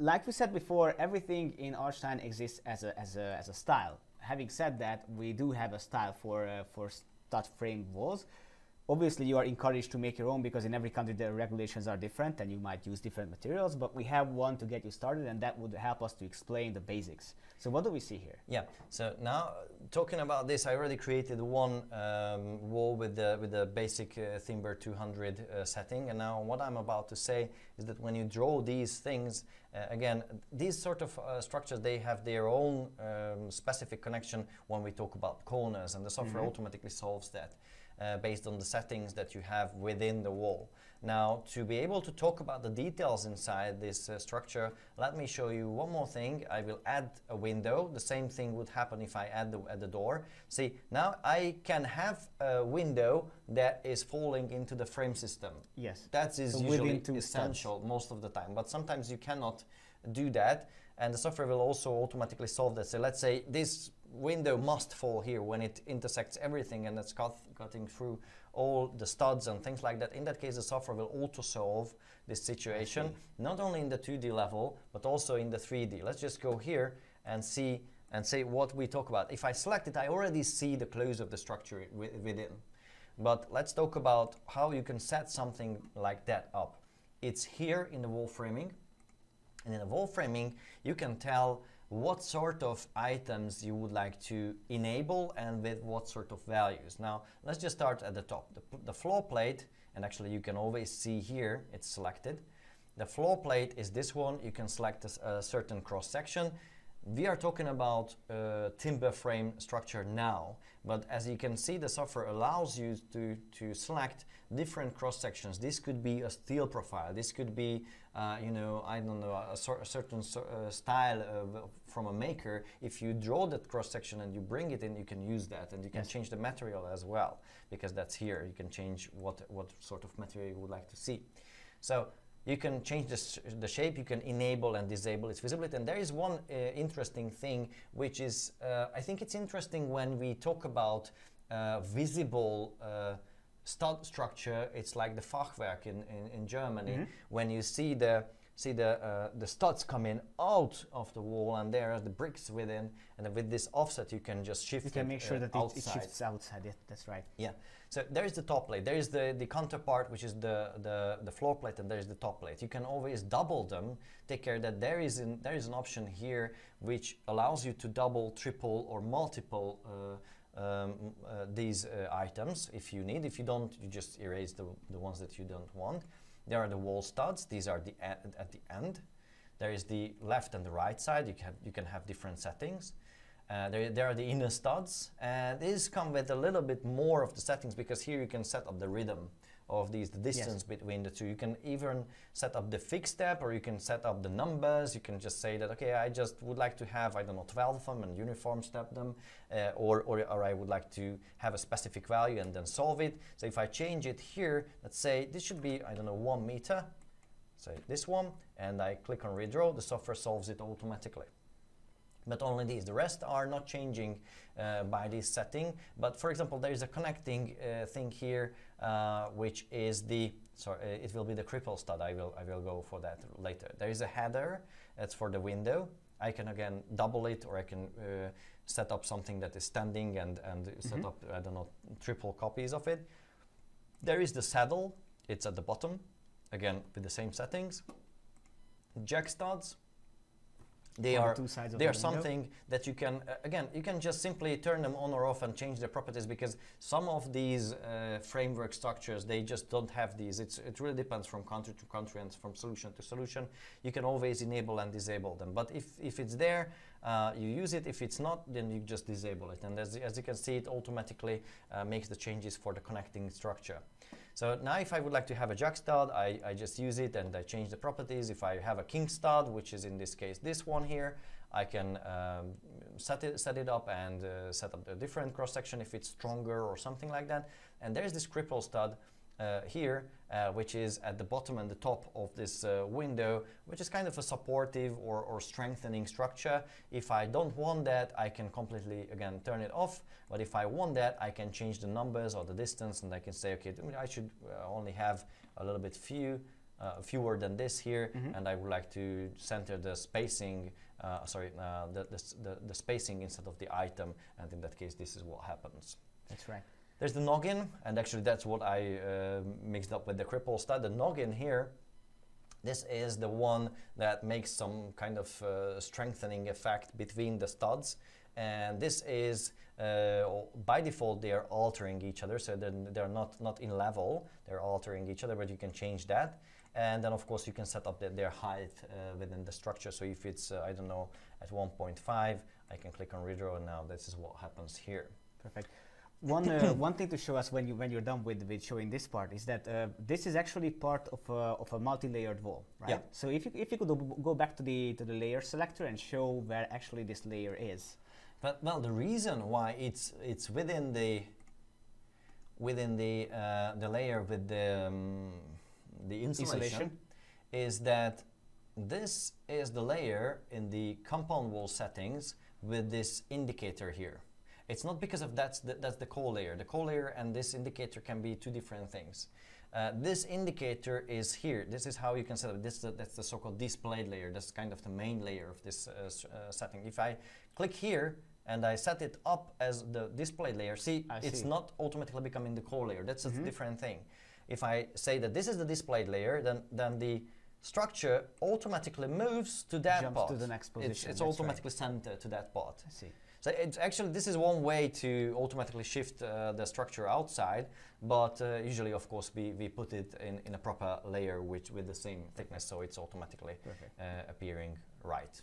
like we said before, everything in Archline exists as a, as a, as a style. Having said that, we do have a style for, uh, for stud frame walls. Obviously, you are encouraged to make your own because in every country the regulations are different and you might use different materials, but we have one to get you started and that would help us to explain the basics. So what do we see here? Yeah, so now talking about this, I already created one um, wall with the, with the basic uh, Timber 200 uh, setting and now what I'm about to say is that when you draw these things, uh, again, these sort of uh, structures, they have their own um, specific connection when we talk about corners and the software mm -hmm. automatically solves that uh, based on the settings that you have within the wall. Now, to be able to talk about the details inside this uh, structure, let me show you one more thing. I will add a window. The same thing would happen if I add the, add the door. See, now I can have a window that is falling into the frame system. Yes. That is so usually essential studs. most of the time, but sometimes you cannot do that and the software will also automatically solve that. So let's say this window must fall here when it intersects everything and it's cut, cutting through all the studs and things like that. In that case, the software will auto solve this situation, not only in the 2D level, but also in the 3D. Let's just go here and see and say what we talk about. If I select it, I already see the close of the structure within. But let's talk about how you can set something like that up. It's here in the wall framing. And in the wall framing, you can tell what sort of items you would like to enable and with what sort of values. Now, let's just start at the top. The, the floor plate, and actually you can always see here, it's selected. The floor plate is this one. You can select a, a certain cross section. We are talking about uh, timber frame structure now, but as you can see, the software allows you to, to select different cross sections. This could be a steel profile. This could be uh, you know, I don't know, a, a certain uh, style of, from a maker, if you draw that cross section and you bring it in, you can use that, and you can yes. change the material as well, because that's here. You can change what what sort of material you would like to see. So you can change the, the shape, you can enable and disable its visibility. And there is one uh, interesting thing, which is, uh, I think it's interesting when we talk about uh, visible uh, stud structure, it's like the Fachwerk in, in, in Germany. Mm -hmm. When you see the see the uh, the studs coming out of the wall and there are the bricks within. And with this offset you can just shift you can it, make sure uh, that it, it, shifts outside. Yeah that's right. Yeah. So there is the top plate. There is the the counterpart which is the the the floor plate and there is the top plate. You can always double them. Take care that there is an there is an option here which allows you to double triple or multiple uh, um, uh, these uh, items if you need. If you don't, you just erase the, the ones that you don't want. There are the wall studs. These are the at the end. There is the left and the right side. You can, you can have different settings. Uh, there, there are the inner studs. And these come with a little bit more of the settings because here you can set up the rhythm of these, the distance yes. between the two. You can even set up the fixed step or you can set up the numbers. You can just say that, okay, I just would like to have, I don't know, 12 of them and uniform step them, uh, or, or, or I would like to have a specific value and then solve it. So if I change it here, let's say this should be, I don't know, one meter, say this one, and I click on redraw, the software solves it automatically but only these. The rest are not changing uh, by this setting. But for example, there is a connecting uh, thing here, uh, which is the, sorry, uh, it will be the cripple stud. I will, I will go for that later. There is a header, that's for the window. I can again double it or I can uh, set up something that is standing and, and mm -hmm. set up, I don't know, triple copies of it. There is the saddle, it's at the bottom, again with the same settings. Jack studs, they are the they are something that you can uh, again you can just simply turn them on or off and change their properties because some of these uh, framework structures they just don't have these. It's, it really depends from country to country and from solution to solution. You can always enable and disable them. But if, if it's there uh, you use it. If it's not then you just disable it. And as, as you can see it automatically uh, makes the changes for the connecting structure so now if I would like to have a jack stud, I, I just use it and I change the properties. If I have a king stud, which is in this case this one here, I can um, set, it, set it up and uh, set up a different cross section if it's stronger or something like that. And there's this cripple stud uh, here, uh, which is at the bottom and the top of this uh, window, which is kind of a supportive or, or, strengthening structure. If I don't want that, I can completely, again, turn it off. But if I want that, I can change the numbers or the distance and I can say, okay, I should uh, only have a little bit few uh, fewer than this here, Mhm. and I would like to center the spacing, uh, sorry, uh, the, the, the, the spacing instead of the item, and in that case, this is what happens. That's right. There's the noggin, and actually that's what I uh, mixed up with the cripple stud. The noggin here, this is the one that makes some kind of uh, strengthening effect between the studs. And this is, uh, by default, they are altering each other, so they're, they're not, not in level, they're altering each other, but you can change that. And then, of course, you can set up the, their height uh, within the structure. So if it's, uh, I don't know, at 1.5, I can click on redraw, and now this is what happens here. Perfect. One, uh, one thing to show us when, you, when you're done with, with showing this part is that uh, this is actually part of a, of a multi-layered wall, right? Yeah. So if you, if you could go- go back to the, to the layer selector and show where actually this layer is. But well, the reason why it's it's within the within the uh, the layer with the um, the insulation, Insulation. is that this is the layer in the compound wall settings with this indicator here. It's not because of that's the, that's the core layer. The core layer and this indicator can be two different things. Uh, this indicator is here. This is how you can set up. This the, that's the so-called displayed layer. That's kind of the main layer of this uh, uh, setting. If I click here and I set it up as the display layer, see, I it's see. not automatically becoming the core layer. That's a Mhm. different thing. If I say that this is the displayed layer, then then the structure automatically moves to that Jumps part. to the next It's, position, it's right. automatically sent uh, to that part. I see. So it's actually this is one way to automatically shift uh, the structure outside, but uh, usually, of course, we, we put it in, in a proper layer which with the same thickness, so it's automatically uh, appearing right.